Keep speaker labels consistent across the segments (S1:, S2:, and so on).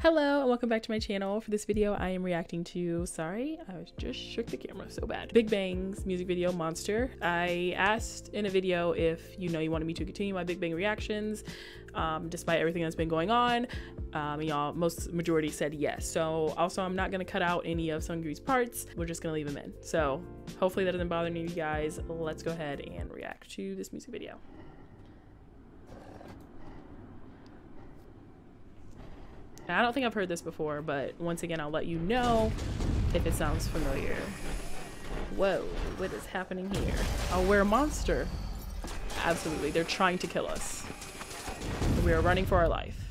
S1: Hello and welcome back to my channel. For this video, I am reacting to, sorry, I just shook the camera so bad. Big Bang's music video, Monster. I asked in a video if, you know, you wanted me to continue my Big Bang reactions, um, despite everything that's been going on. Um, y'all, most majority said yes. So also, I'm not gonna cut out any of Seungri's parts. We're just gonna leave them in. So hopefully that doesn't bother any of you guys. Let's go ahead and react to this music video. I don't think I've heard this before, but once again, I'll let you know if it sounds familiar. Whoa, what is happening here? Oh, we're a monster. Absolutely, they're trying to kill us. We are running for our life.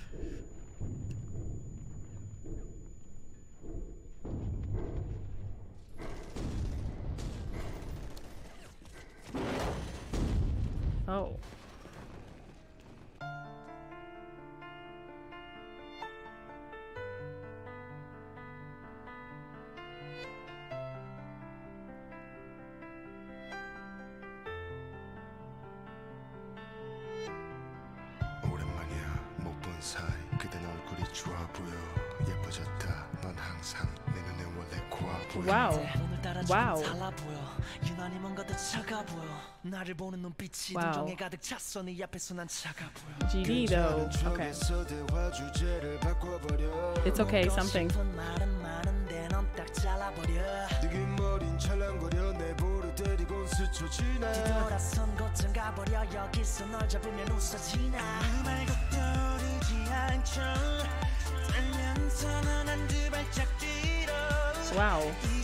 S2: 그댄 얼굴이 좋아 보여 예뻐졌다 넌 항상 내 눈에 원래 고와 보여
S1: Wow.
S3: 오늘따라
S1: 와우.
S3: 좀 달라 보여 유난히 뭔가 더 차가 보여 나를 보는 눈빛이
S1: 와우.
S3: 동정에 가득 찼어 네 앞에서 난 차가 보여
S1: GD though. Okay.
S2: 척에서 대화 주제를 바꿔버려
S1: It's okay, something.
S2: 지나.
S3: 뒤돌아선 곳은 가버려. 여기서 널 잡으면 웃어지나. 그 말고 떠오르지 않죠. 달면서는 한두 발짝 뒤로.
S1: Wow.
S3: 이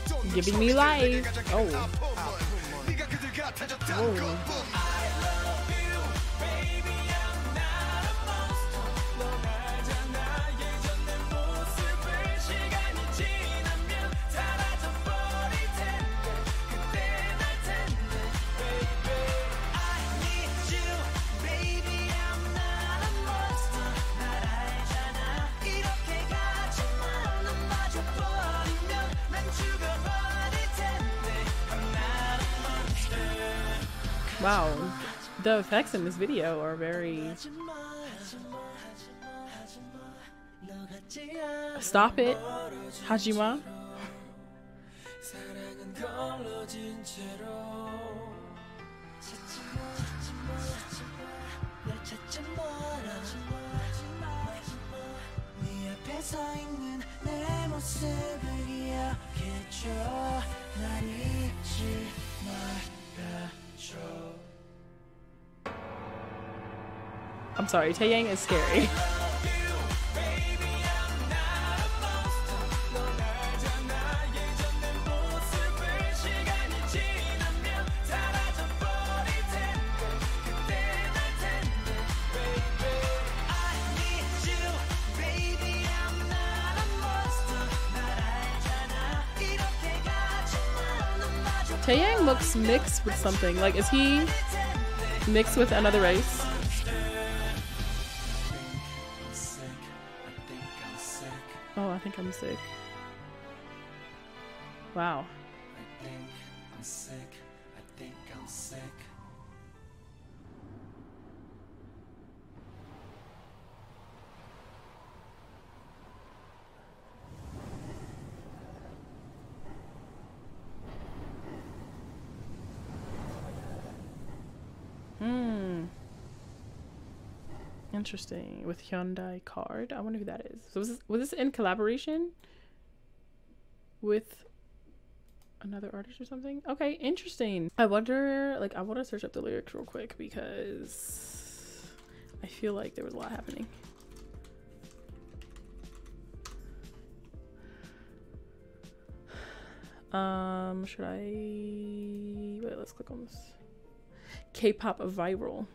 S1: giving me life. Oh.
S3: oh.
S1: Wow. The effects in this video are very. Stop it. Hajima. I'm sorry, Taeyang is scary. Taeyang looks mixed with something. Like, is he mixed with another race? Think I'm sick. Wow.
S3: I think I'm sick. I think I'm sick.
S1: Interesting. With Hyundai Card. I wonder who that is. So was this, was this in collaboration with another artist or something? Okay, interesting. I wonder, like, I want to search up the lyrics real quick because I feel like there was a lot happening. Um, should I wait? Let's click on this. K-pop viral.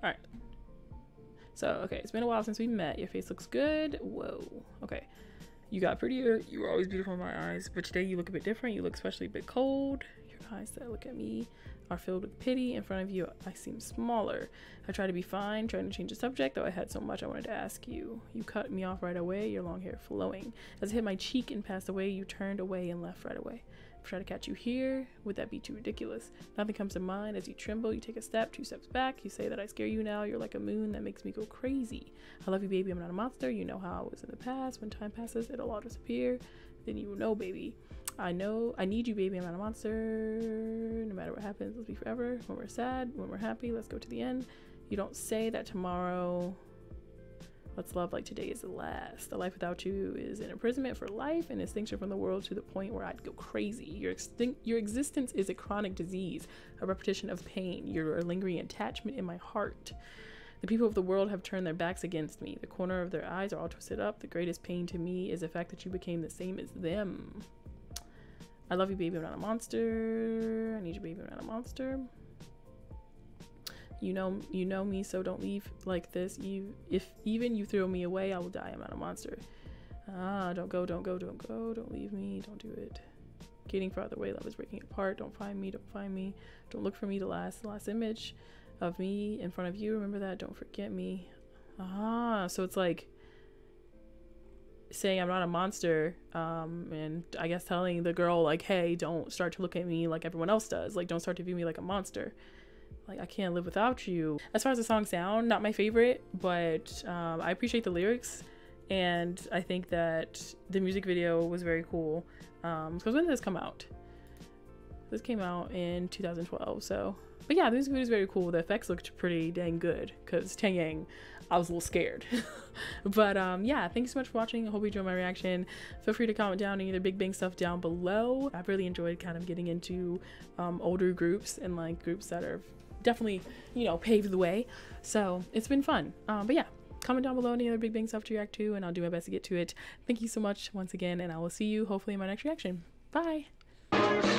S1: All right. So okay, it's been a while since we met. Your face looks good. Whoa. Okay. You got prettier. You were always beautiful in my eyes, but today you look a bit different. You look especially a bit cold. Your eyes that look at me are filled with pity. In front of you, I seem smaller. I try to be fine, trying to change the subject, though I had so much I wanted to ask you. You cut me off right away, your long hair flowing. As it hit my cheek and passed away, you turned away and left right away. Try to catch you here. Would that be too ridiculous? Nothing comes to mind as you tremble. You take a step, two steps back. You say that I scare you now. You're like a moon that makes me go crazy. I love you, baby. I'm not a monster. You know how I was in the past. When time passes, it'll all disappear. Then you know, baby. I know I need you, baby. I'm not a monster. No matter what happens, let's be forever. When we're sad, when we're happy, let's go to the end. You don't say that tomorrow. Let's love like today is the last. The life without you is an imprisonment for life and extinction from the world to the point where I'd go crazy. Your extinct, your existence is a chronic disease, a repetition of pain. You're a lingering attachment in my heart. The people of the world have turned their backs against me. The corner of their eyes are all twisted up. The greatest pain to me is the fact that you became the same as them. I love you, baby. I'm not a monster. I need you, baby. I'm not a monster. You know, you know me, so don't leave like this. You, if even you throw me away, I will die. I'm not a monster. Ah, don't go, don't go, don't go, don't leave me, don't do it. Getting farther away, love is breaking apart. Don't find me, don't find me. Don't look for me. The last, last image of me in front of you. Remember that. Don't forget me. Ah, so it's like saying I'm not a monster, um, and I guess telling the girl like, hey, don't start to look at me like everyone else does. Like, don't start to view me like a monster. Like, I can't live without you. As far as the song sound, not my favorite, but um, I appreciate the lyrics, and I think that the music video was very cool. Um, because when did this come out? This came out in 2012, so. But yeah, this video is very cool. The effects looked pretty dang good because Taeyang, I was a little scared. but um, yeah, thanks so much for watching. I hope you enjoyed my reaction. Feel free to comment down any of the Big Bang stuff down below. I've really enjoyed kind of getting into um, older groups and like groups that are definitely, you know, paved the way. So it's been fun. Um, but yeah, comment down below any other Big Bang stuff to react to, and I'll do my best to get to it. Thank you so much once again, and I will see you hopefully in my next reaction. Bye.